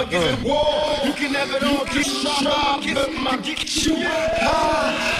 up. You can never don't get shot up. Get my get you high.